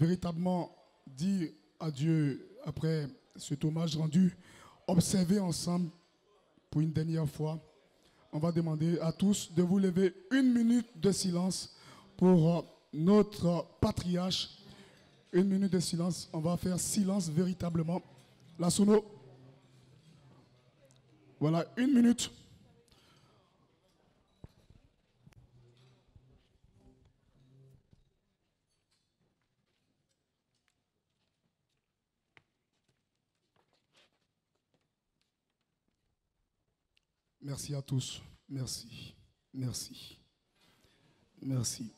véritablement dire à Dieu, après cet hommage rendu, observer ensemble pour une dernière fois. On va demander à tous de vous lever une minute de silence pour notre patriarche. Une minute de silence. On va faire silence véritablement. La sono. Voilà, une minute. Merci à tous. Merci. Merci. Merci.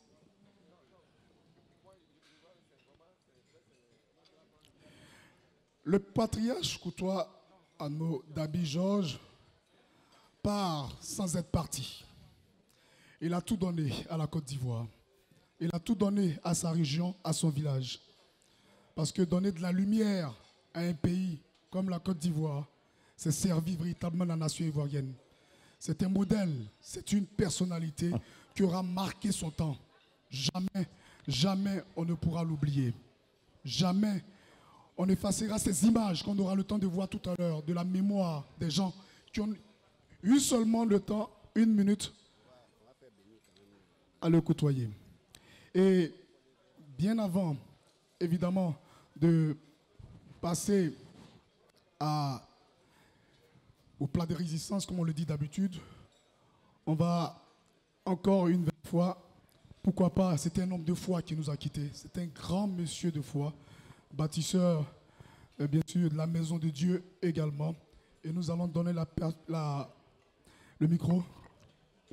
Le patriarche courtois Anno d'Abi Georges part sans être parti. Il a tout donné à la Côte d'Ivoire. Il a tout donné à sa région, à son village. Parce que donner de la lumière à un pays comme la Côte d'Ivoire, c'est servir véritablement la nation ivoirienne. C'est un modèle, c'est une personnalité qui aura marqué son temps. Jamais, jamais on ne pourra l'oublier. Jamais on effacera ces images qu'on aura le temps de voir tout à l'heure, de la mémoire des gens qui ont eu seulement le temps, une minute, à le côtoyer. Et bien avant, évidemment, de passer à, au plat de résistance, comme on le dit d'habitude, on va encore une fois, pourquoi pas, c'était un homme de foi qui nous a quittés. C'est un grand monsieur de foi bâtisseur, euh, bien sûr, de la maison de Dieu également. Et nous allons donner le micro,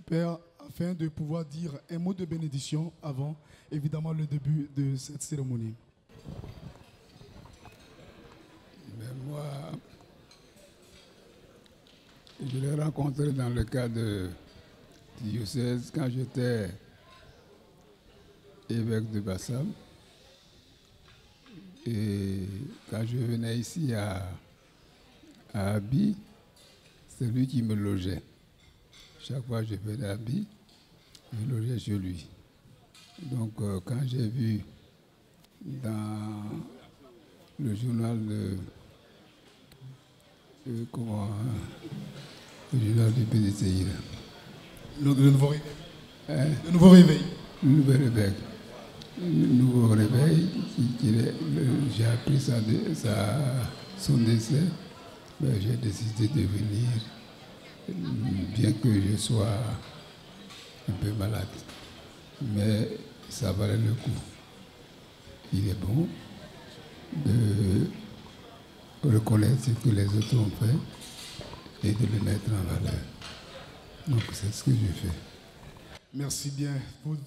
Père, afin de pouvoir dire un mot de bénédiction avant, évidemment, le début de cette cérémonie. Mais je l'ai rencontré dans le cadre de diocèse quand j'étais évêque de Bassam. Et quand je venais ici à, à Abi, c'est lui qui me logeait. Chaque fois que je venais à Abi, je logeais chez lui. Donc euh, quand j'ai vu dans le journal de, comment le journal du PDCI le, nouveau réveil. Hein? Le nouveau réveil. Le nouveau réveil nouveau réveil, j'ai appris sa, son décès, ben, j'ai décidé de venir, bien que je sois un peu malade. Mais ça valait le coup. Il est bon de reconnaître ce que les autres ont fait et de le mettre en valeur. Donc c'est ce que je fais. Merci bien.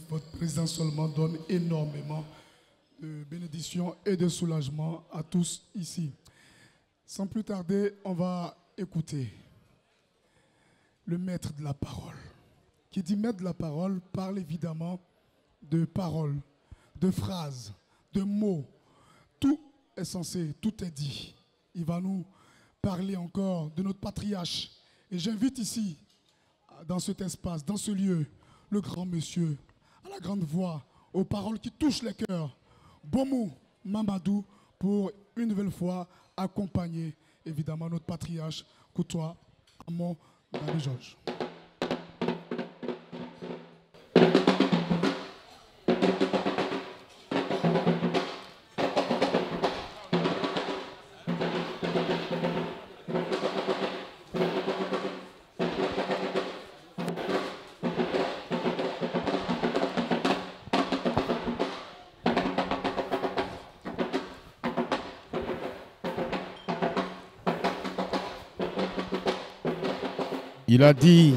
Votre présence seulement donne énormément de bénédictions et de soulagement à tous ici. Sans plus tarder, on va écouter le maître de la parole. Qui dit maître de la parole parle évidemment de paroles, de phrases, de mots. Tout est censé, tout est dit. Il va nous parler encore de notre patriarche. Et j'invite ici, dans cet espace, dans ce lieu, le grand monsieur, à la grande voix, aux paroles qui touchent les cœurs. Bomou Mamadou pour une nouvelle fois accompagner évidemment notre patriarche Koutoua Amon David Georges. Il a dit,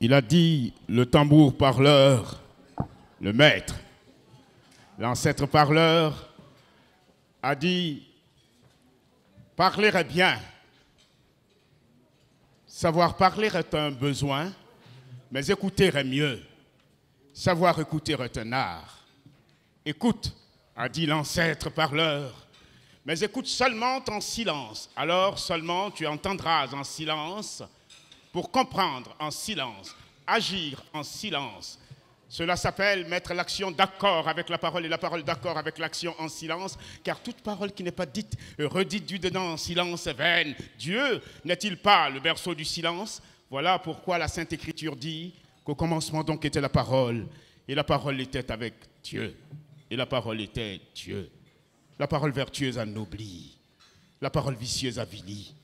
il a dit le tambour parleur, le maître, l'ancêtre parleur a dit parler est bien. Savoir parler est un besoin, mais écouter est mieux. Savoir écouter est un art. Écoute, a dit l'ancêtre parleur, mais écoute seulement en silence. Alors seulement tu entendras en silence pour comprendre en silence, agir en silence. Cela s'appelle mettre l'action d'accord avec la parole et la parole d'accord avec l'action en silence, car toute parole qui n'est pas dite, redite du dedans en silence est vaine. Dieu n'est-il pas le berceau du silence? Voilà pourquoi la Sainte Écriture dit qu'au commencement donc était la parole, et la parole était avec Dieu, et la parole était Dieu. La parole vertueuse anoblie, la parole vicieuse avilie.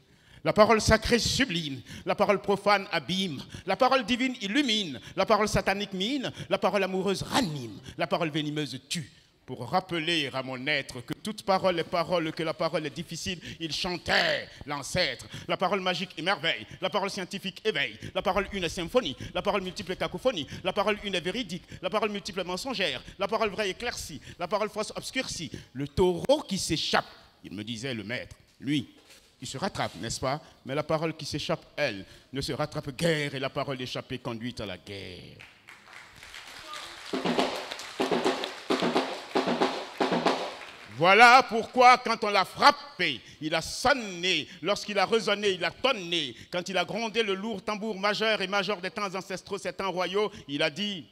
La parole sacrée sublime, la parole profane abîme, la parole divine illumine, la parole satanique mine, la parole amoureuse ranime, la parole venimeuse tue. Pour rappeler à mon être que toute parole est parole, que la parole est difficile, il chantait l'ancêtre. La parole magique émerveille, la parole scientifique éveille, la parole une est symphonie, la parole multiple est cacophonie, la parole une est véridique, la parole multiple est mensongère, la parole vraie éclaircie, la parole fausse obscurcie. Le taureau qui s'échappe, il me disait le maître, lui, il se rattrape, n'est-ce pas? Mais la parole qui s'échappe, elle, ne se rattrape guère et la parole échappée conduit à la guerre. Voilà pourquoi quand on l'a frappé, il a sonné, lorsqu'il a résonné, il a tonné, quand il a grondé le lourd tambour majeur et majeur des temps ancestraux, ces temps royaux, il a dit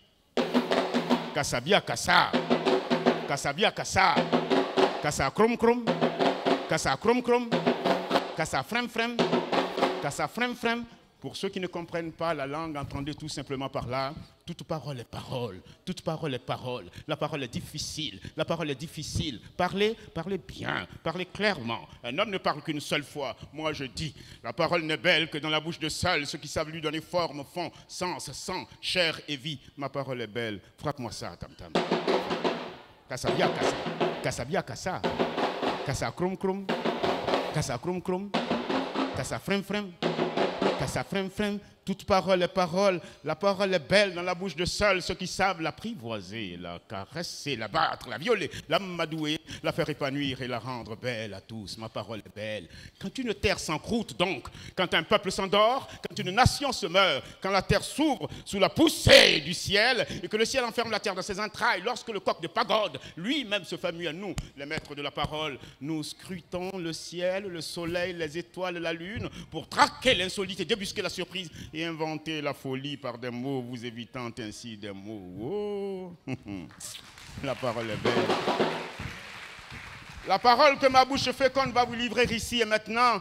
Kassabia Kassa, Kassabia Kassa, Kassa Krum Krum, Kassa Krum Krum. Kassa frem frem, Kassa frem frem. Pour ceux qui ne comprennent pas la langue, entendez tout simplement par là, toute parole est parole, toute parole est parole. La parole est difficile, la parole est difficile. Parlez, parlez bien, parlez clairement. Un homme ne parle qu'une seule fois. Moi je dis, la parole n'est belle que dans la bouche de seuls ceux qui savent lui donner forme, fond, sens, sang, chair et vie. Ma parole est belle. Frappe-moi ça, tam tam. Kassa bien, kassa. Kassa bien, kassa. Kassa krum krum. Kassa krum krum, kassa frem frem, kassa frem frem, toute parole est parole, la parole est belle dans la bouche de seuls ceux qui savent l'apprivoiser, la caresser, la battre, la violer, la m'adouer, la faire épanouir et la rendre belle à tous. Ma parole est belle. Quand une terre s'encroute donc, quand un peuple s'endort, quand une nation se meurt, quand la terre s'ouvre sous la poussée du ciel et que le ciel enferme la terre dans ses entrailles, lorsque le coq de pagode lui-même se famille à nous, les maîtres de la parole, nous scrutons le ciel, le soleil, les étoiles, la lune pour traquer l'insolite et débusquer la surprise inventer la folie par des mots, vous évitant ainsi des mots. Oh. La parole est belle. La parole que ma bouche féconde va vous livrer ici et maintenant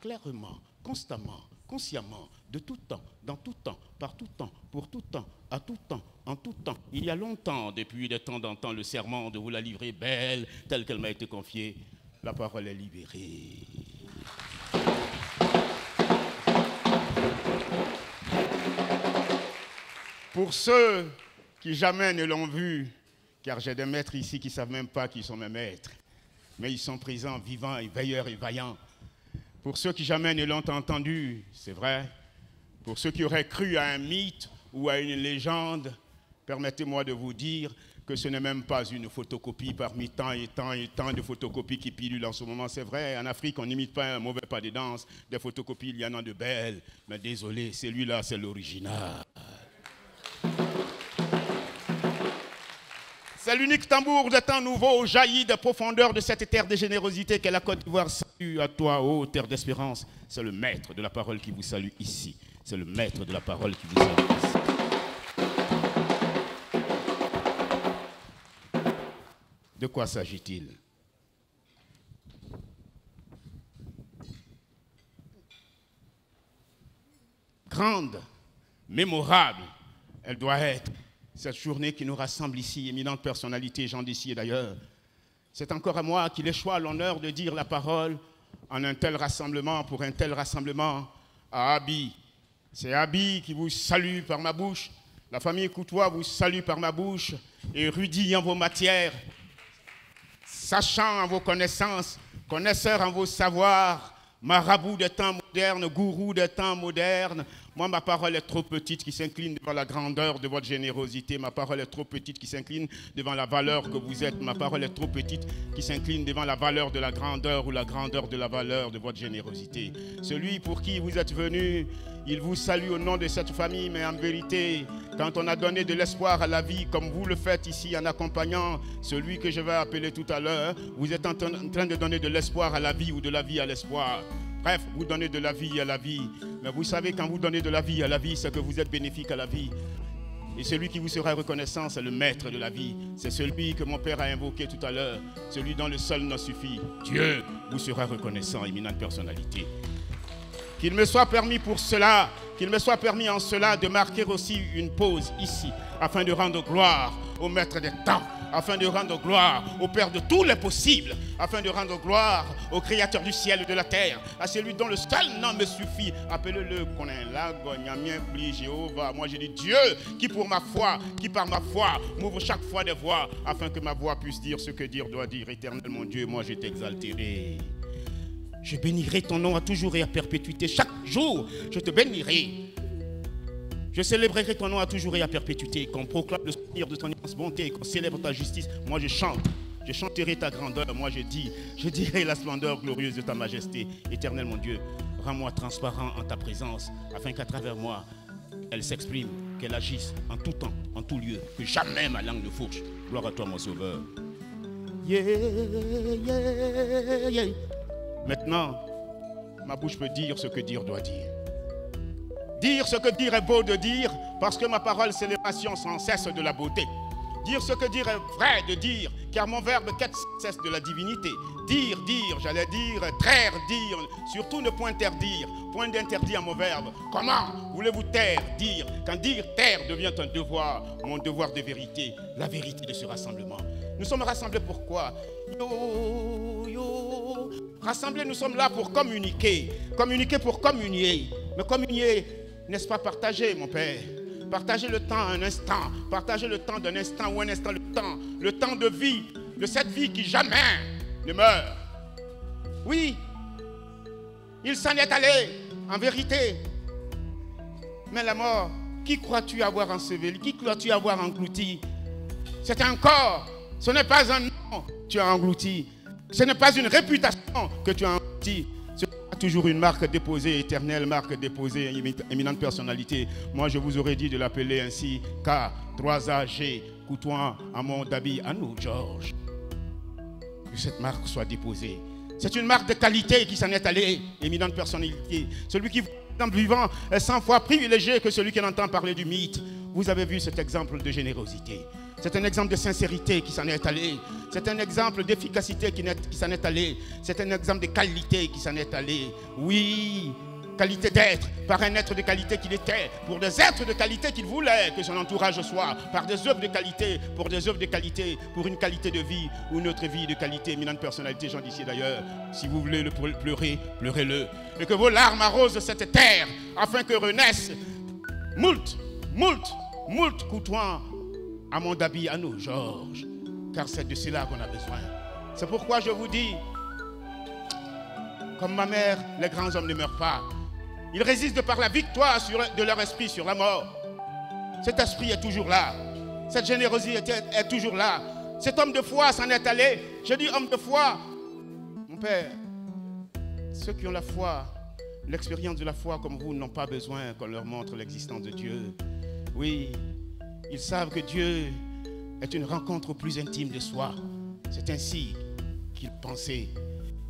clairement, constamment consciemment, de tout temps, dans tout temps, par tout temps, pour tout temps, à tout temps, en tout temps. Il y a longtemps, depuis des temps d'antan, le serment de vous la livrer belle, telle qu'elle m'a été confiée. La parole est libérée. Pour ceux qui jamais ne l'ont vu, car j'ai des maîtres ici qui ne savent même pas qui sont mes maîtres, mais ils sont présents, vivants et veilleurs et vaillants. Pour ceux qui jamais ne l'ont entendu, c'est vrai. Pour ceux qui auraient cru à un mythe ou à une légende, permettez-moi de vous dire que ce n'est même pas une photocopie parmi tant et tant et tant de photocopies qui pilulent en ce moment. C'est vrai, en Afrique, on n'imite pas un mauvais pas de danse. Des photocopies, il y en a de belles. Mais désolé, celui-là, c'est l'original. C'est l'unique tambour de temps nouveau jailli des profondeurs de cette terre de générosité qu'est la Côte d'Ivoire. Salut à toi, ô terre d'espérance. C'est le maître de la parole qui vous salue ici. C'est le maître de la parole qui vous salue ici. De quoi s'agit-il? Grande, mémorable, elle doit être cette journée qui nous rassemble ici, éminente personnalité, d'ici et d'ailleurs. C'est encore à moi qu'il échoit l'honneur de dire la parole en un tel rassemblement, pour un tel rassemblement, à Abi. C'est Abi qui vous salue par ma bouche. La famille Coutois vous salue par ma bouche. Érudit en vos matières, sachant en vos connaissances, connaisseur en vos savoirs, marabout de temps modernes, gourous des temps modernes. Moi, ma parole est trop petite qui s'incline devant la grandeur de votre générosité. Ma parole est trop petite qui s'incline devant la valeur que vous êtes. Ma parole est trop petite qui s'incline devant la valeur de la grandeur ou la grandeur de la valeur de votre générosité. Celui pour qui vous êtes venu, il vous salue au nom de cette famille, mais en vérité, quand on a donné de l'espoir à la vie, comme vous le faites ici en accompagnant celui que je vais appeler tout à l'heure, vous êtes en train de donner de l'espoir à la vie ou de la vie à l'espoir. Bref, vous donnez de la vie à la vie. Mais vous savez, quand vous donnez de la vie à la vie, c'est que vous êtes bénéfique à la vie. Et celui qui vous sera reconnaissant, c'est le maître de la vie. C'est celui que mon Père a invoqué tout à l'heure. Celui dont le seul nom suffit. Dieu vous sera reconnaissant, éminente personnalité. Qu'il me soit permis pour cela, qu'il me soit permis en cela de marquer aussi une pause ici, afin de rendre gloire au Maître des temps, afin de rendre gloire au Père de tous les possibles, afin de rendre gloire au Créateur du ciel et de la terre, à celui dont le seul nom me suffit. Appelez-le pli Jéhovah. Moi, j'ai dit Dieu qui pour ma foi, qui par ma foi m'ouvre chaque fois des voies, afin que ma voix puisse dire ce que dire doit dire. Éternel mon Dieu, moi je t'exalterai. Je bénirai ton nom à toujours et à perpétuité. Chaque jour, je te bénirai. Je célébrerai ton nom à toujours et à perpétuité. Qu'on proclame le souvenir de ton immense bonté, qu'on célèbre ta justice. Moi, je chante. Je chanterai ta grandeur. Moi, je dis, je dirai la splendeur glorieuse de ta majesté. Éternel, mon Dieu, rends-moi transparent en ta présence, afin qu'à travers moi, elle s'exprime, qu'elle agisse en tout temps, en tout lieu, que jamais ma langue ne fourche. Gloire à toi, mon Sauveur. Yeah, yeah, yeah. Maintenant, ma bouche peut dire ce que dire doit dire. Dire ce que dire est beau de dire, parce que ma parole, c'est sans cesse de la beauté. Dire ce que dire est vrai de dire, car mon verbe quête cesse de la divinité. Dire, dire, j'allais dire, traire, dire, surtout ne point interdire, point d'interdit à mon verbe. Comment voulez-vous taire, dire, quand dire taire devient un devoir, mon devoir de vérité, la vérité de ce rassemblement. Nous sommes rassemblés pourquoi Yo, yo. Rassemblés, nous sommes là pour communiquer. Communiquer pour communier. Mais communier, n'est-ce pas partager, mon Père? Partager le temps un instant. Partager le temps d'un instant ou un instant, le temps. Le temps de vie. De cette vie qui jamais ne meurt. Oui, il s'en est allé, en vérité. Mais la mort, qui crois-tu avoir enseveli Qui crois-tu avoir englouti? C'est un corps ce n'est pas un nom tu as englouti. Ce n'est pas une réputation que tu as englouti. Ce n'est toujours une marque déposée, éternelle marque déposée, éminente personnalité. Moi, je vous aurais dit de l'appeler ainsi K, 3AG, Coutouin, Amon, Dabi, à nous, Georges. Que cette marque soit déposée. C'est une marque de qualité qui s'en est allée, éminente personnalité. Celui qui est vivant est 100 fois privilégié que celui qui entend parler du mythe. Vous avez vu cet exemple de générosité. C'est un exemple de sincérité qui s'en est allé. C'est un exemple d'efficacité qui, s'en est allé. C'est un exemple de qualité qui s'en est allé. Oui, qualité d'être, par un être de qualité qu'il était, pour des êtres de qualité qu'il voulait que son entourage soit, par des œuvres de qualité, pour des œuvres de qualité, pour une qualité de vie ou une autre vie de qualité, éminente personnalité, j'en d'ici d'ailleurs. Si vous voulez le pleurer, pleurez-le. Et que vos larmes arrosent cette terre, afin que renaisse moult, moult, moult coutouins à mon Dabi, à nous, Georges, car c'est de cela qu'on a besoin. C'est pourquoi je vous dis, comme ma mère, les grands hommes ne meurent pas. Ils résistent par la victoire de leur esprit sur la mort. Cet esprit est toujours là. Cette générosité est toujours là. Cet homme de foi s'en est allé. Je dis homme de foi. Mon père, ceux qui ont la foi, l'expérience de la foi comme vous, n'ont pas besoin qu'on leur montre l'existence de Dieu. Oui, ils savent que Dieu est une rencontre plus intime de soi. C'est ainsi qu'ils pensaient.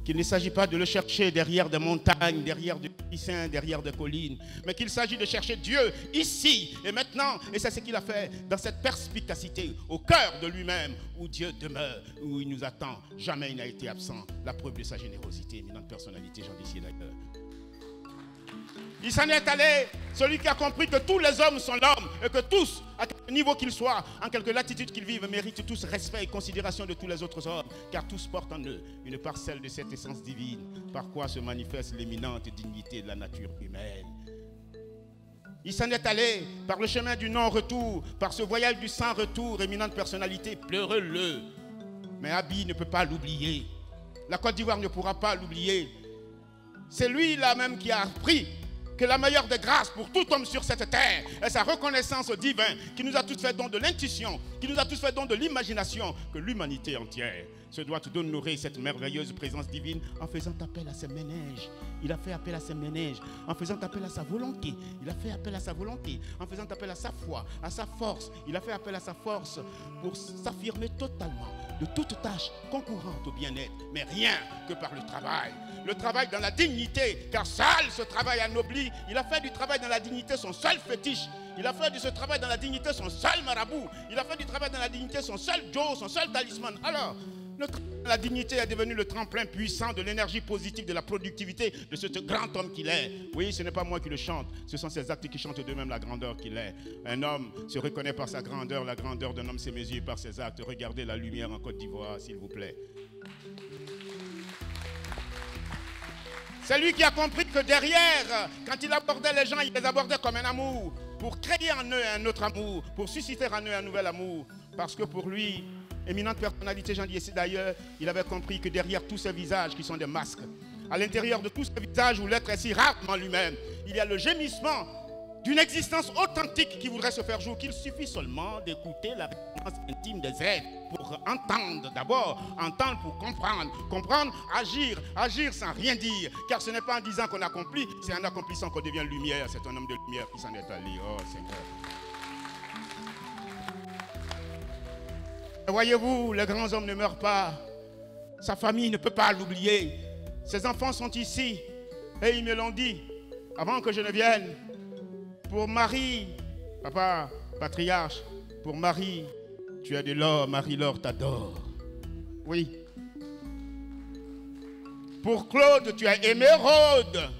Qu'il ne s'agit pas de le chercher derrière des montagnes, derrière des piscins, derrière des collines, mais qu'il s'agit de chercher Dieu ici et maintenant. Et c'est ce qu'il a fait dans cette perspicacité, au cœur de lui-même, où Dieu demeure, où il nous attend. Jamais il n'a été absent. La preuve de sa générosité, notre personnalité, j'en dis d'ailleurs. Il s'en est allé, celui qui a compris que tous les hommes sont l'homme et que tous, à quel niveau qu'ils soient, en quelque latitude qu'ils vivent, méritent tous respect et considération de tous les autres hommes, car tous portent en eux une parcelle de cette essence divine, par quoi se manifeste l'éminente dignité de la nature humaine. Il s'en est allé par le chemin du non-retour, par ce voyage du sans-retour, éminente personnalité, pleureux-le. Mais Abi ne peut pas l'oublier. La Côte d'Ivoire ne pourra pas l'oublier. C'est lui-là même qui a appris que la meilleure des grâces pour tout homme sur cette terre est sa reconnaissance au divin, qui nous a tous fait don de l'intuition, qui nous a tous fait don de l'imagination, que l'humanité entière se doit d'honorer cette merveilleuse présence divine en faisant appel à ses ménages. Il a fait appel à ses ménages, en faisant appel à sa volonté. Il a fait appel à sa volonté, en faisant appel à sa foi, à sa force. Il a fait appel à sa force pour s'affirmer totalement de toute tâche concourante au bien-être, mais rien que par le travail. Le travail dans la dignité, car seul ce travail anobli. Il a fait du travail dans la dignité son seul fétiche. Il a fait de ce travail dans la dignité son seul marabout. Il a fait du travail dans la dignité son seul Joe, son seul talisman. Alors, la dignité est devenue le tremplin puissant de l'énergie positive, de la productivité de ce grand homme qu'il est. Oui, ce n'est pas moi qui le chante, ce sont ses actes qui chantent d'eux-mêmes la grandeur qu'il est. Un homme se reconnaît par sa grandeur, la grandeur d'un homme s'est mesurée par ses actes. Regardez la lumière en Côte d'Ivoire, s'il vous plaît. C'est lui qui a compris que derrière, quand il abordait les gens, il les abordait comme un amour, pour créer en eux un autre amour, pour susciter en eux un nouvel amour. Parce que pour lui, éminente personnalité, Jean ici d'ailleurs, il avait compris que derrière tous ces visages qui sont des masques, à l'intérieur de tous ces visages où l'être est si rarement lui-même, il y a le gémissement d'une existence authentique qui voudrait se faire jour, qu'il suffit seulement d'écouter la réponse intime des êtres pour entendre d'abord, entendre pour comprendre, comprendre, agir, agir sans rien dire, car ce n'est pas en disant qu'on accomplit, c'est en accomplissant qu'on devient lumière, c'est un homme de lumière qui s'en est allé, oh Seigneur. Voyez-vous, les grands hommes ne meurent pas. Sa famille ne peut pas l'oublier. Ses enfants sont ici. Et ils me l'ont dit avant que je ne vienne. Pour Marie, papa, patriarche, pour Marie, tu as de l'or, Marie-Laure t'adore. Oui. Pour Claude, tu as émeraude.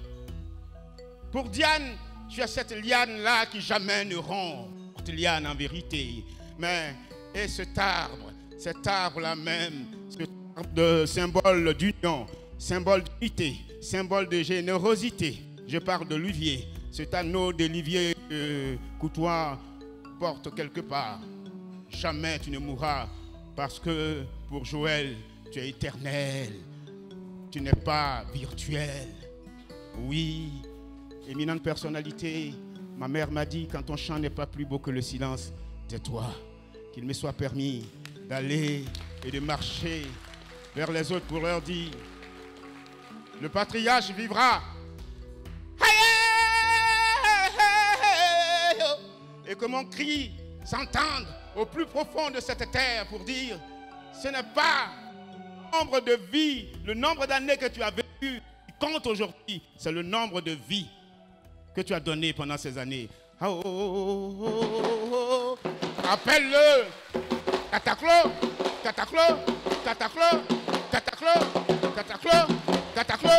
Pour Diane, tu as cette liane-là qui jamais ne rompt. Liane en vérité. Mais et cet arbre, cet arbre-là même, cet arbre de symbole d'union, symbole d'unité, symbole de générosité. Je parle de l'olivier, cet anneau d'olivier que Coutoir porte quelque part. Jamais tu ne mourras parce que pour Joël, tu es éternel. Tu n'es pas virtuel. Oui, éminente personnalité, ma mère m'a dit quand ton chant n'est pas plus beau que le silence, tais-toi qu'il me soit permis d'aller et de marcher vers les autres pour leur dire, le patriarche vivra. Et que mon cri s'entende au plus profond de cette terre pour dire, ce n'est pas le nombre de vies, le nombre d'années que tu as vécu qui compte aujourd'hui, c'est le nombre de vies que tu as donné pendant ces années. Oh, oh, oh, Appelle-le. Cataclo, cataclo, cataclo, cataclo, cataclo, cataclo.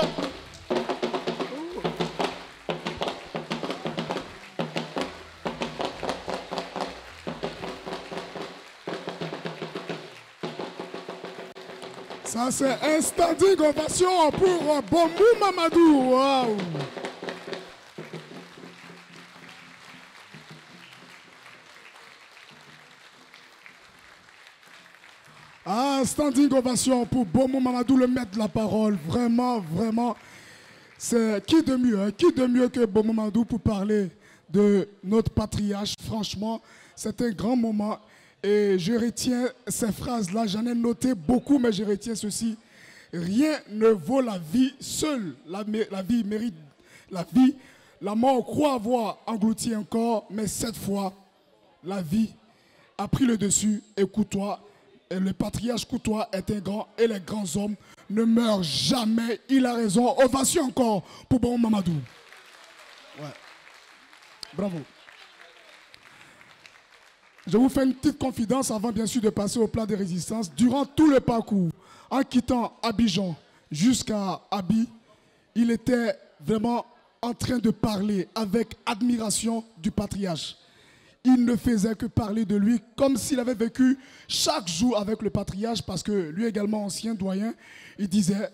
Ça, c'est un standing ovation pour Bomou Mamadou. Wow. Ah, standing ovation pour Bomo Mamadou, le maître de la parole. Vraiment, vraiment. C'est qui de mieux hein? Qui de mieux que Bomo Mamadou pour parler de notre patriarche? Franchement, c'est un grand moment. Et je retiens ces phrases-là. J'en ai noté beaucoup, mais je retiens ceci. Rien ne vaut la vie seule. La, la vie mérite la vie. La mort croit avoir englouti encore, mais cette fois, la vie a pris le dessus. Écoute-toi, et le patriarche Coutois est un grand et les grands hommes ne meurent jamais. Il a raison. Ovation encore pour Bon Mamadou. Bravo. Je vous fais une petite confidence avant bien sûr de passer au plat de résistance. Durant tout le parcours, en quittant Abidjan jusqu'à Abi, il était vraiment en train de parler avec admiration du patriarche il ne faisait que parler de lui comme s'il avait vécu chaque jour avec le patriarche, parce que lui également ancien doyen, il disait,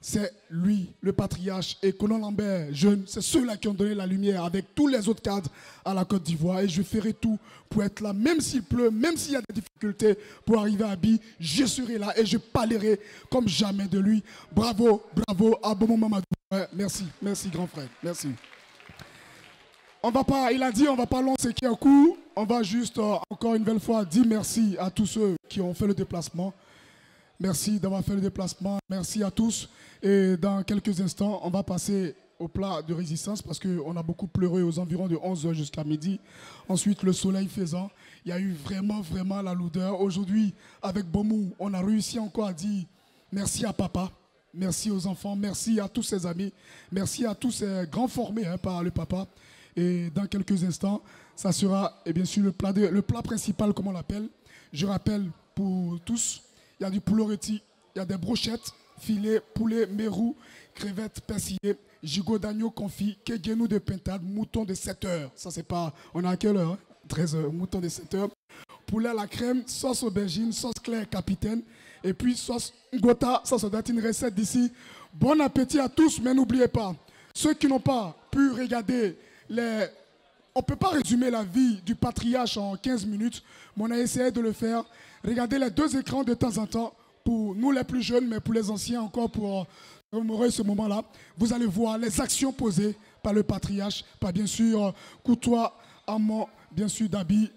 c'est lui, le patriarche, et Colin Lambert, jeune, c'est ceux-là qui ont donné la lumière avec tous les autres cadres à la Côte d'Ivoire. Et je ferai tout pour être là, même s'il pleut, même s'il y a des difficultés pour arriver à Bi, je serai là et je parlerai comme jamais de lui. Bravo, bravo à Mamadou. Ouais, merci, merci grand frère, merci. On va pas, il a dit, on va pas lancer coup. On va juste euh, encore une belle fois dire merci à tous ceux qui ont fait le déplacement. Merci d'avoir fait le déplacement. Merci à tous. Et dans quelques instants, on va passer au plat de résistance parce qu'on a beaucoup pleuré aux environs de 11h jusqu'à midi. Ensuite, le soleil faisant, il y a eu vraiment, vraiment la lourdeur. Aujourd'hui, avec Bomou, on a réussi encore à dire merci à papa. Merci aux enfants, merci à tous ses amis, merci à tous ces grands formés hein, par le papa. Et dans quelques instants, ça sera et bien sûr le plat, le plat principal, comme on l'appelle. Je rappelle pour tous, il y a du poulet rôti, il y a des brochettes, filets, poulet, mérou, crevettes persillées, gigot d'agneau confit, kegenou de pintade, mouton de 7 heures. Ça, c'est pas. On a à quelle heure hein? 13 heures, mouton de 7 heures. Poulet à la crème, sauce aubergine, sauce claire capitaine, et puis sauce gota. Ça, ça doit être une recette d'ici. Bon appétit à tous, mais n'oubliez pas, ceux qui n'ont pas pu regarder On ne peut pas résumer la vie du patriarche en 15 minutes, mais on a essayé de le faire. Regardez les deux écrans de temps en temps, pour nous les plus jeunes, mais pour les anciens encore, pour remémorer ce moment-là. Vous allez voir les actions posées par le patriarche, par bien sûr euh, Courtois, Amand, bien sûr Dabi.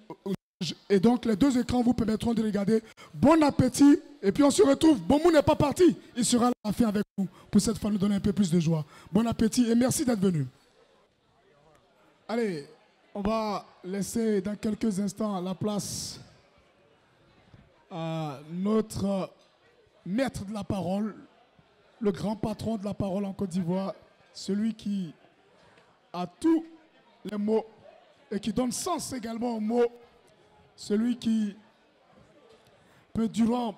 Et donc les deux écrans vous permettront de regarder. Bon appétit. Et puis on se retrouve. Bomou n'est pas parti. Il sera à la fin avec nous pour cette fois nous donner un peu plus de joie. Bon appétit et merci d'être venu. Allez, on va laisser dans quelques instants la place à notre maître de la parole, le grand patron de la parole en Côte d'Ivoire, celui qui a tous les mots et qui donne sens également aux mots, celui qui peut durant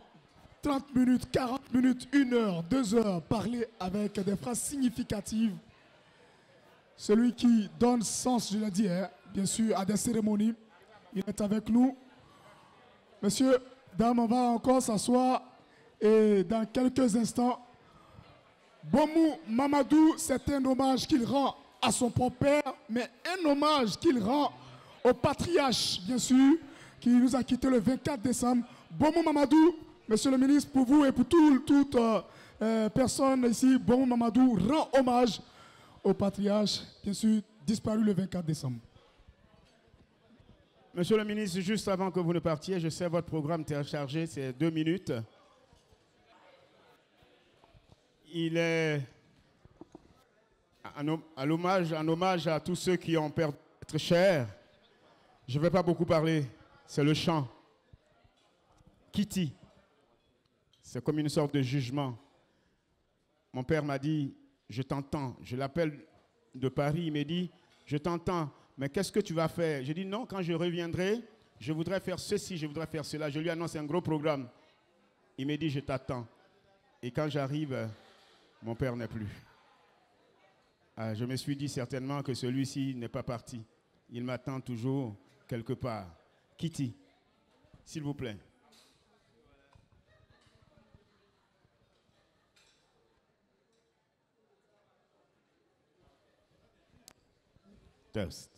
30 minutes, 40 minutes, 1 heure, 2 heures parler avec des phrases significatives, celui qui donne sens, je l'ai dit, hein, bien sûr, à des cérémonies. Il est avec nous. Monsieur, dame, on va encore s'asseoir et dans quelques instants, Bomou Mamadou, c'est un hommage qu'il rend à son propre père, mais un hommage qu'il rend au patriarche, bien sûr, qui nous a quittés le 24 décembre. Bomou Mamadou, monsieur le ministre, pour vous et pour tout- toute euh, euh, personne ici, Bomou Mamadou rend hommage au patriarche, bien sûr, disparu le 24 décembre. Monsieur le ministre, juste avant que vous ne partiez, je sais votre programme téléchargé, c'est deux minutes. Il est un, un hommage, à tous ceux qui ont perdu être chers. Je ne vais pas beaucoup parler, c'est le chant. Kitty, c'est comme une sorte de jugement. Mon père m'a dit, je t'entends. Je l'appelle de Paris, il m'a dit, je t'entends, mais qu'est-ce que tu vas faire? J'ai dit, non, quand je reviendrai, je voudrais faire ceci, je voudrais faire cela. Je lui annonce un gros programme. Il m'a dit, je t'attends. Et quand j'arrive, mon père n'est plus. Ah, je me suis dit certainement que celui-ci n'est pas parti. Il m'attend toujours quelque part. Kitty, s'il vous plaît. Test.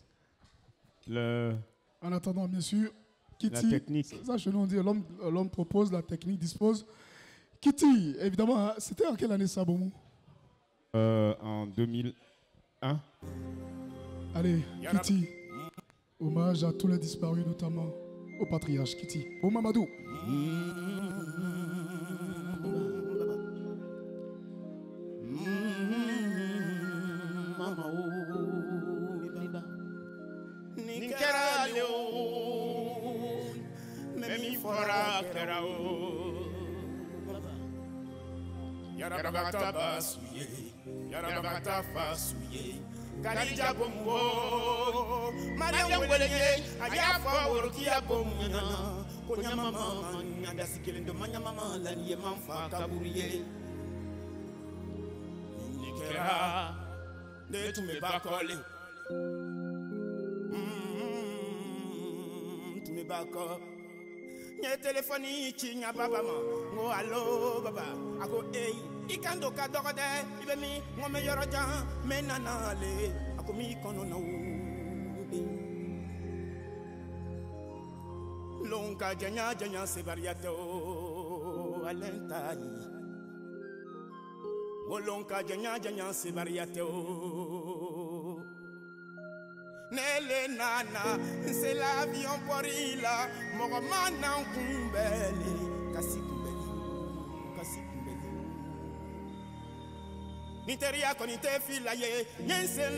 Le, En attendant, bien sûr, Kitty, La technique. ça chez nous dit l'homme l'homme propose, la technique dispose. Kitty, évidemment, hein, c'était en quelle année ça, Bomou? Euh, en 2001. Allez, Kitty, hommage à tous les disparus, notamment au patriarche Kitty. Au Mamadou. yarabata basuye yarabata fasuye kalija bomuwo mariam weleye ayafa worokiya bomuyana ko ɲamama ɲagasi kelen do ma ɲamama laniye man fa kaburu ye ni kɛra ne tume bakole, bakɔle tun be bakɔ n ye baba ma. N ko alo baba. A ko eyi i kan to ka dɔgɔ dɛ i bɛ min n ko yɔrɔ jan n bɛ ale a ko min kɔnɔ na o lon ka janya janya sebariya tɛ o ale ta ye wolonka janya janya sebariyate o nele nana c'est l'avion pori la mɔgɔ ma nan kunbɛli kasi kunbɛli ni teriya kɔni tɛ fila ye.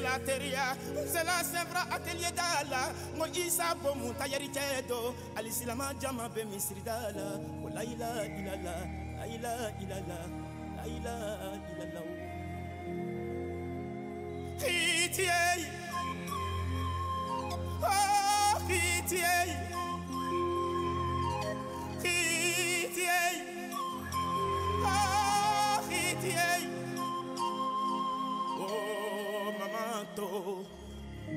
La teriya sela sɛfra atelier da la n ko isa bomu tayɛri cɛ do alisilama jama bɛ misiri da la ko layila ilala. Layila ilala. Layila ilala. O hitiye oh hitiye oh hitiye Oh, maman to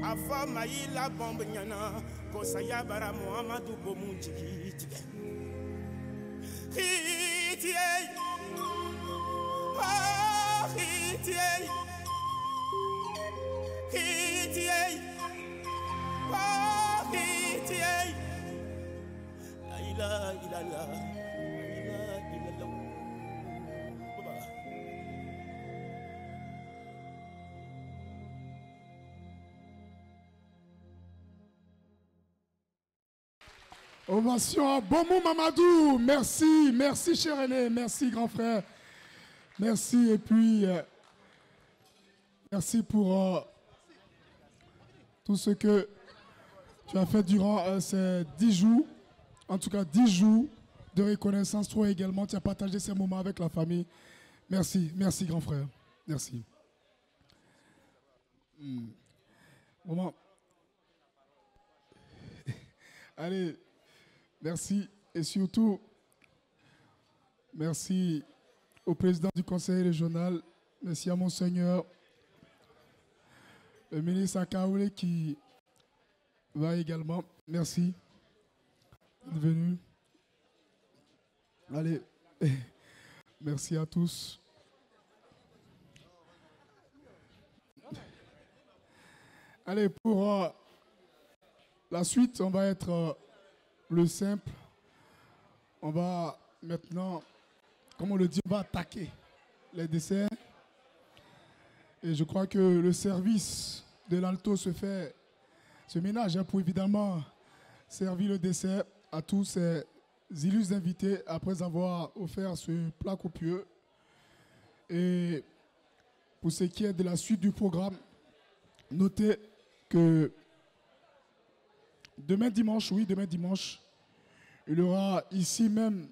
a fɔ mayi la bɔnbɔ ɲɛna ko saya bara muhamadu bomu jigi tigɛ hitiye hitiye hitiye oh hitiye la ilaha illallah Ovation à Bomou Mamadou. Merci, merci cher aîné, merci grand frère. Merci et puis euh, merci pour euh, tout ce que tu as fait durant euh, ces dix jours. En tout cas, dix jours de reconnaissance. Toi également, tu as partagé ces moments avec la famille. Merci, merci grand frère. Merci. Moment. Allez, merci et surtout, merci au président du conseil régional, merci à Monseigneur, le ministre Akaoule qui va également. Merci d'être venu. Allez, merci à tous. Allez, pour euh, la suite, on va être euh, le simple. On va maintenant, comme on le dit, on va attaquer les desserts. Et je crois que le service de l'Alto se fait, ce ménage hein, pour évidemment servir le dessert à tous ces illustres invités après avoir offert ce plat copieux. Et pour ce qui est de la suite du programme, notez que demain dimanche, oui, demain dimanche, il y aura ici même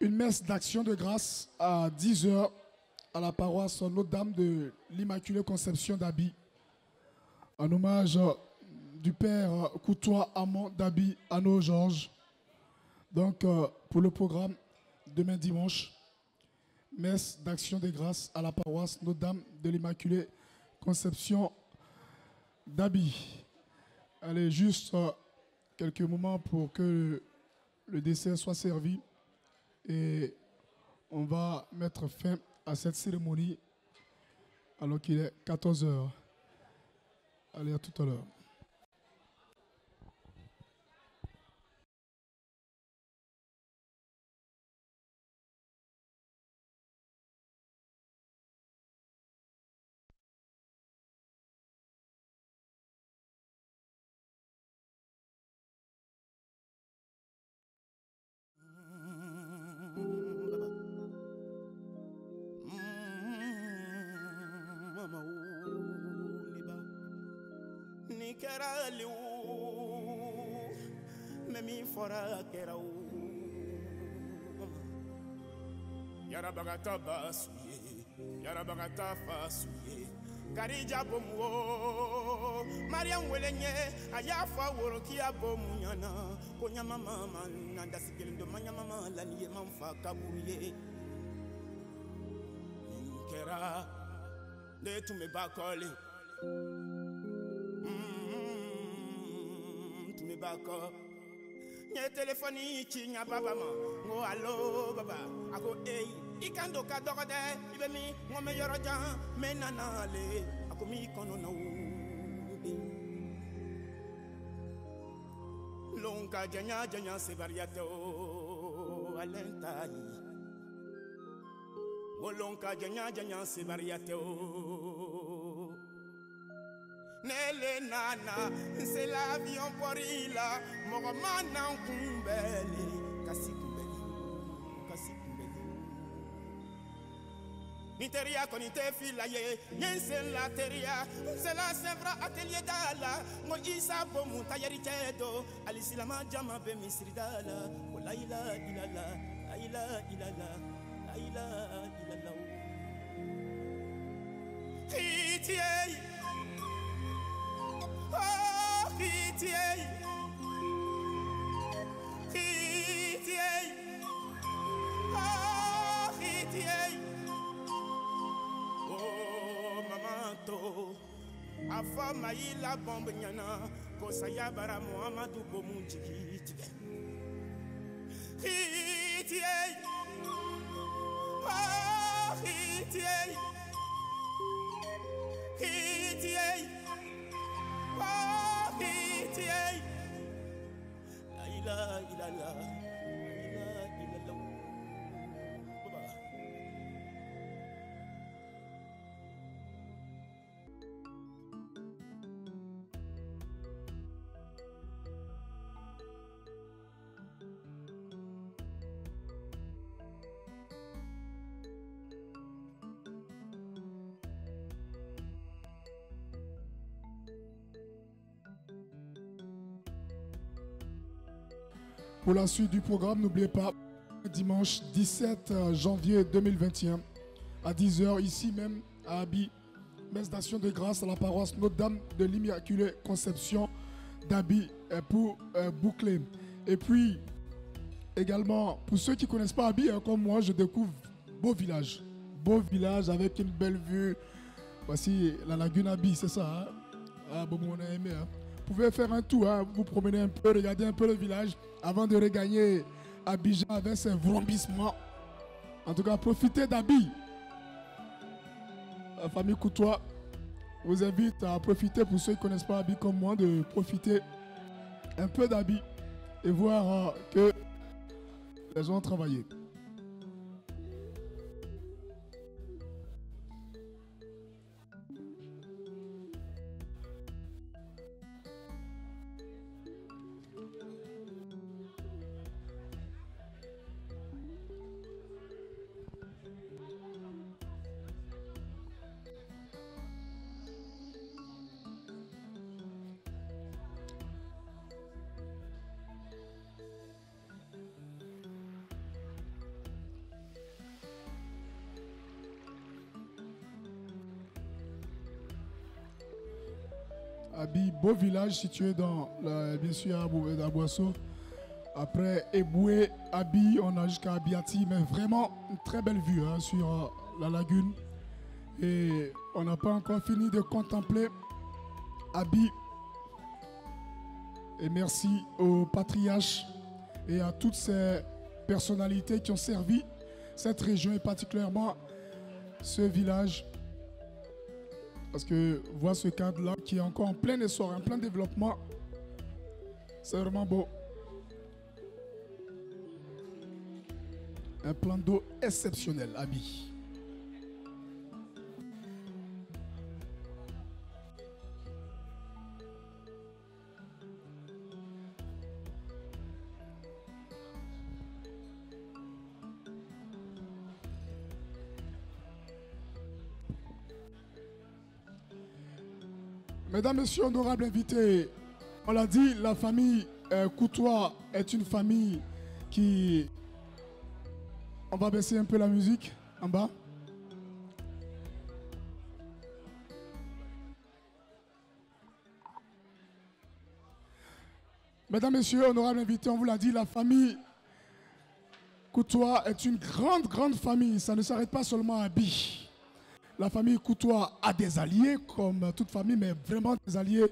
une messe d'action de grâce à 10h à la paroisse Notre-Dame de l'Immaculée Conception d'Abi, en hommage du Père Coutois Amand d'Abi à nos Georges. Donc, euh, pour le programme, demain dimanche, messe d'action de grâce à la paroisse Notre-Dame de l'Immaculée Conception d'Abi. Allez, juste euh, quelques moments pour que le dessert soit servi et on va mettre fin à cette cérémonie alors qu'il est 14 heures. Allez, à tout à l'heure. Yarabagata ba su ye yarabagata fa su ye karija bomu o mariam wele ɲɛ a y'a woro k'i y'a bomu ɲana ko ɲamama ma na dasi kelen do ma ɲamama la ni ye man fa kaburu ye nin kɛra ne tun bɛ ba kɔlen Mm, tun bɛ ba kɔ n ye telefɔni ci n ka baba ma. N alo baba. A ko eyi i kan don ka dɔgɔ dɛ i bɛ min ŋo mɛ yɔrɔ jan mɛ nana le. A ko m'i kɔnɔ na o. Bi lon ka janya janya sebariya tɛ o ale ta ye wolon ka janya janya sebariya tɛ o ne le nana n sela avion pɔri la mɔgɔ ma na n kunbɛli ka sigi ni teriya kɔni tɛ fila ye. N ye n sen la teriya n sela sɛfra atelier da la isa bomu tayɛri cɛ do hali silama jama bɛ misiri la ko layila ilala layila ilala layila ilala. O. Pitié, oh pitié, maïla bombe nyana, ko saya bara Muhammadu bomu oh oh. La ilaha Pour la suite du programme, n'oubliez pas, dimanche 17 janvier 2021, à 10h, ici même à Abi, messe d'action de grâce à la paroisse Notre-Dame de l'Immaculée Conception d'Abi euh, pour euh, boucler. Et puis, également, pour ceux qui ne connaissent pas Abi, hein, comme moi, je découvre beau village. Beau village avec une belle vue. Voici la lagune Abi, c'est ça. hein? Ah, bon, on a aimé. hein? Pouvez faire un tour, hein, vous promenez un peu, regardez un peu le village avant de regagner Abidjan avec ses vrombissements. En tout cas, profitez d'Abi. La famille Coutois vous invite à profiter, pour ceux qui ne connaissent pas Abi comme moi, de profiter un peu d'Abi et voir euh, que les gens ont travaillé. Village situé dans, la- bien sûr, à. Après Eboué, Abi, on a jusqu'à Abiati, mais vraiment une très belle vue hein, sur euh, la lagune. Et on n'a pas encore fini de contempler Abi. Et merci au patriarche et à toutes ces personnalités qui ont servi cette région et particulièrement ce village parce que voir ce cadre-là qui est encore en plein essor, en plein développement, c'est vraiment beau. Un plan d'eau exceptionnel, Abi. Mesdames, Messieurs, honorables invités, on l'a dit, la famille euh, Coutois est une famille qui... On va baisser un peu la musique en bas. Mesdames, Messieurs, honorables invités, on vous l'a dit, la famille Coutois est une grande, grande famille. Ça ne s'arrête pas seulement à Bi. La famille Coutois a des alliés, comme toute famille, mais vraiment des alliés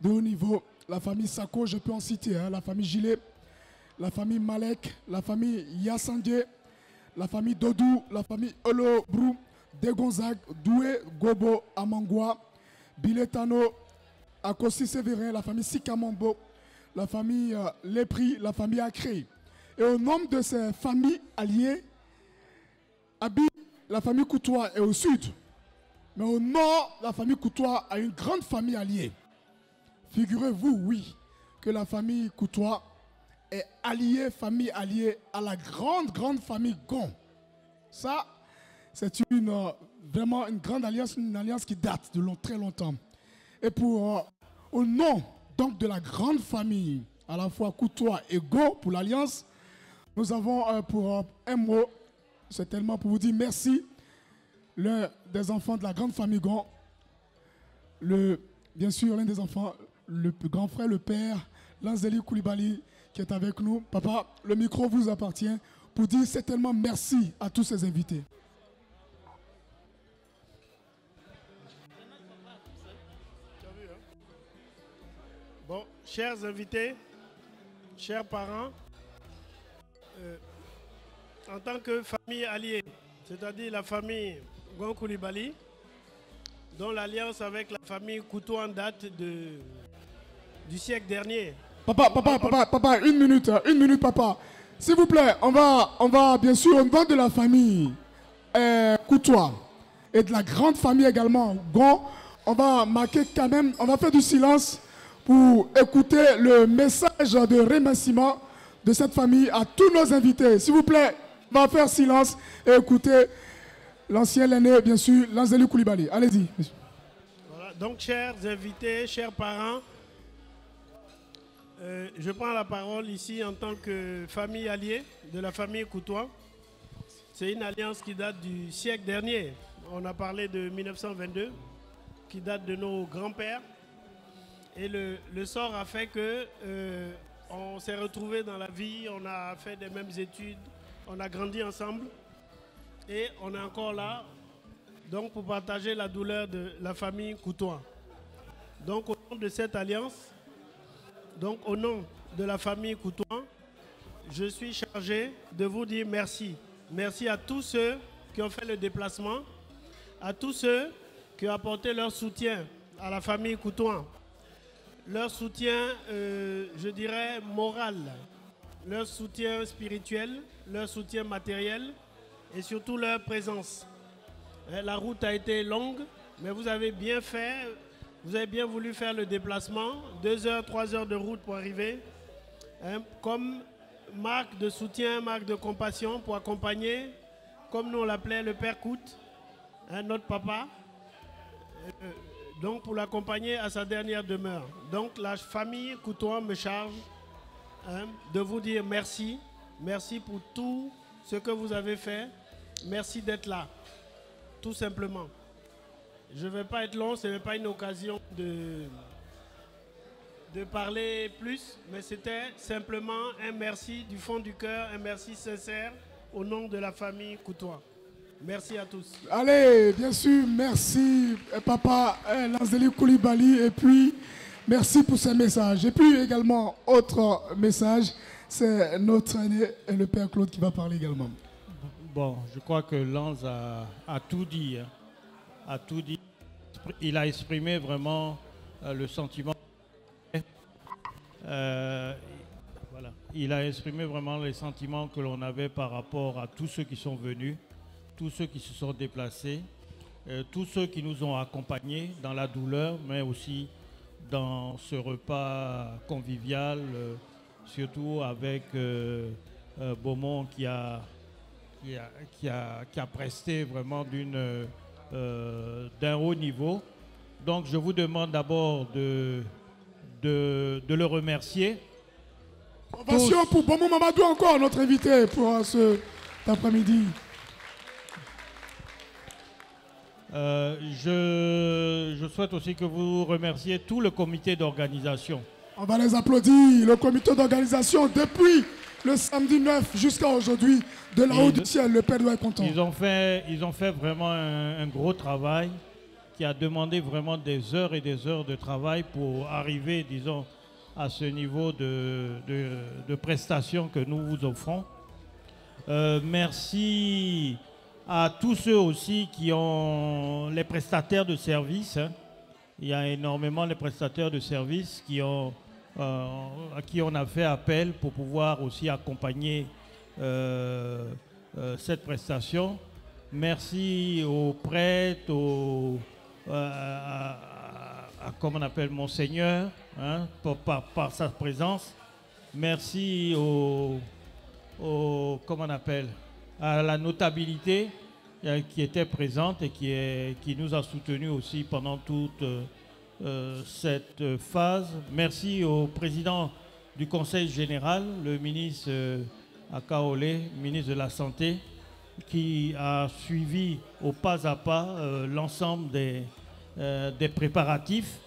de haut niveau. La famille Sako, je peux en citer, hein, la famille Gilet, la famille Malek, la famille Yassandé, la famille Dodou, la famille Olo Brou, Doué, Gobo, Amangwa, Biletano, Akosi Sévérin, la famille Sikamambo, la famille euh, Lépri, la famille Akré. Et au nombre de ces familles alliées, Abi, la famille Coutois est au sud. Mais au nord, la famille Coutois a une grande famille alliée. Figurez-vous, oui, que la famille Coutois est alliée, famille alliée à la grande, grande famille Gon. Ça, c'est une, euh, vraiment une grande alliance, une alliance qui date de long, très longtemps. Et pour, euh, au nom donc de la grande famille, à la fois Coutois et Go pour l'alliance, nous avons euh, pour un mot, c'est tellement pour vous dire merci, l'un des enfants de la grande famille Gon, bien sûr l'un des enfants, le grand frère, le père, Lanzeli Koulibaly, qui est avec nous. Papa, le micro vous appartient pour dire certainement merci à tous ces invités. Bon, chers invités, chers parents, en tant que famille alliée, c'est-à-dire la famille Gon Koulibaly, dont l'alliance avec la famille Couteau en date du siècle dernier. Papa, papa, papa, papa, une minute, une minute, papa. S'il vous plaît, on va, on va bien sûr, au nom de la famille euh, et de la grande famille également, Gon, on va marquer quand même, on va faire du silence pour écouter le message de remerciement de cette famille à tous nos invités. S'il vous plaît, on va faire silence et écouter l'ancien l'aîné, bien sûr, Lanzeli Koulibaly. Allez-y. Voilà. Donc, chers invités, chers parents, euh, je prends la parole ici en tant que famille alliée de la famille Coutois. C'est une alliance qui date du siècle dernier. On a parlé de 1922, qui date de nos grands-pères. Et le, sort a fait que euh, on s'est retrouvés dans la vie, on a fait des mêmes études, on a grandi ensemble. Et on est encore là, donc pour partager la douleur de la famille Coutois. Donc au nom de cette alliance, donc au nom de la famille Coutois, je suis chargé de vous dire merci. Merci à tous ceux qui ont fait le déplacement, à tous ceux qui ont apporté leur soutien à la famille Coutois. Leur soutien, euh, je dirais, moral, leur soutien spirituel, leur soutien matériel et surtout leur présence. Hein, La route a été longue, mais vous avez bien fait, vous avez bien voulu faire le déplacement, deux heures, trois heures de route pour arriver, hein, comme marque de soutien, marque de compassion pour accompagner, comme nous on l'appelait le Père Coute, hein, notre papa, euh, donc pour l'accompagner à sa dernière demeure. Donc la famille Coutois me charge hein, de vous dire merci, merci pour tout ce que vous avez fait, merci d'être là, tout simplement. Je ne vais pas être long, ce n'est pas une occasion de, de parler plus, mais c'était simplement un merci du fond du cœur, un merci sincère au nom de la famille Coutois. Merci à tous. Allez, bien sûr, merci papa euh, Lanzeli Koulibaly et puis merci pour ces messages. Et puis également, autre message, c'est notre aîné, le père Claude qui va parler également. Bon, je crois que Lance a, a tout dit. hein. A tout dit. Il a exprimé vraiment euh, le sentiment. Euh, voilà. Il a exprimé vraiment les sentiments que l'on avait par rapport à tous ceux qui sont venus, tous ceux qui se sont déplacés, euh, tous ceux qui nous ont accompagnés dans la douleur, mais aussi dans ce repas convivial, euh, surtout avec euh, euh, Beaumont qui a qui a, qui a- qui a presté vraiment d'une, euh, d'un haut niveau. Donc je vous demande d'abord de, de, de le remercier. Ovation pour Bomo Mamadou encore, notre invité pour ce- cet après-midi. Euh, je, je souhaite aussi que vous remerciez tout le comité d'organisation. On va les applaudir. Le comité d'organisation depuis le samedi 9 jusqu'à aujourd'hui, de la haut du ciel, le père doit être content. Ils ont fait, ils ont fait vraiment un, un gros travail qui a demandé vraiment des heures et des heures de travail pour arriver, disons, à ce niveau de, de, de prestations que nous vous offrons. Euh, merci à tous ceux aussi qui ont les prestataires de services. hein. Il y a énormément de prestataires de services qui ont, euh, à qui on a fait appel pour pouvoir aussi accompagner euh, euh, cette prestation. Merci aux prêtres, aux, à, à- on appelle, Monseigneur, hein, par, sa présence. Merci au, au- comment on appelle, à la notabilité euh, qui était présente et qui, nous a soutenus aussi pendant toute euh, cette phase. Merci au président du Conseil général, le ministre euh, Akaole, ministre de la Santé, qui a suivi au pas à pas l'ensemble des, des préparatifs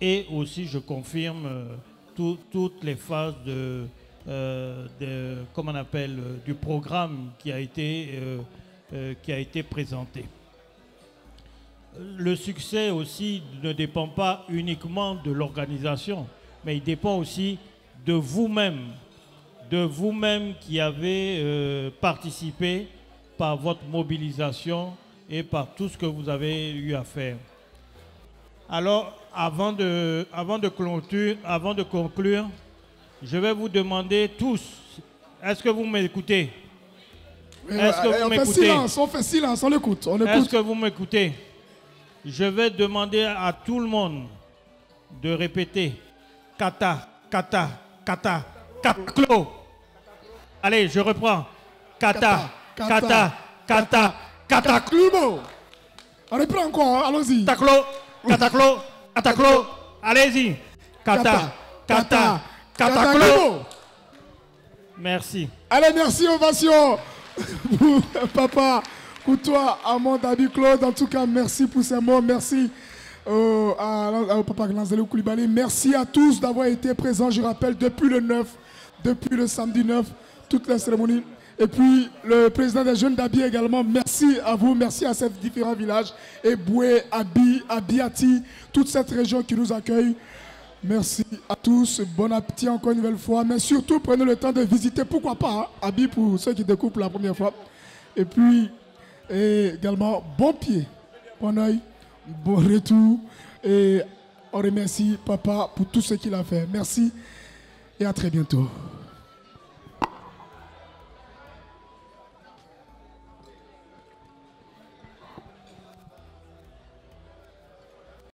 et aussi, je confirme, tout- toutes les phases de, euh, de- on appelle, euh, du programme qui a été, euh, qui a été présenté. Le succès aussi ne dépend pas uniquement de l'organisation, mais il dépend aussi de vous-même, de vous-même qui avez participé par votre mobilisation et par tout ce que vous avez eu à faire. Alors, avant de, avant de, avant de conclure, je vais vous demander tous, est-ce que vous m'écoutez? Est-ce que vous on fait m'écoutez? silence, on fait silence, on écoute, on Est-ce que vous m'écoutez? Je vais demander à tout le monde de répéter kata, kata, kata, kataklo. Allez, je reprends. Kata, Kata, kata, kata. On reprend encore, hein, allons-y. Kataklo, kataklo, kataklo. Allez-y. Kata, kata, kataklo. Merci. Allez, merci, ovation pour papa Koutoua, Amand Dabi Claude. En tout cas, merci pour ces mots. Merci euh, à, à papa Glanzelo Koulibaly. Merci à tous d'avoir été présents. Je rappelle, depuis le 9, depuis le samedi 9, toutes les cérémonies. Et puis, le président des jeunes d'Abi également, merci à vous, merci à ces différents villages, Eboué, Abi, Abiati, toute cette région qui nous accueille. Merci à tous, bon appétit encore une nouvelle fois, mais surtout prenez le temps de visiter, pourquoi pas, hein, Abi pour ceux qui découpent la première fois. Et puis, également, bon pied, bon oeil, bon retour. Et on remercie papa pour tout ce qu'il a fait. Merci et à très bientôt.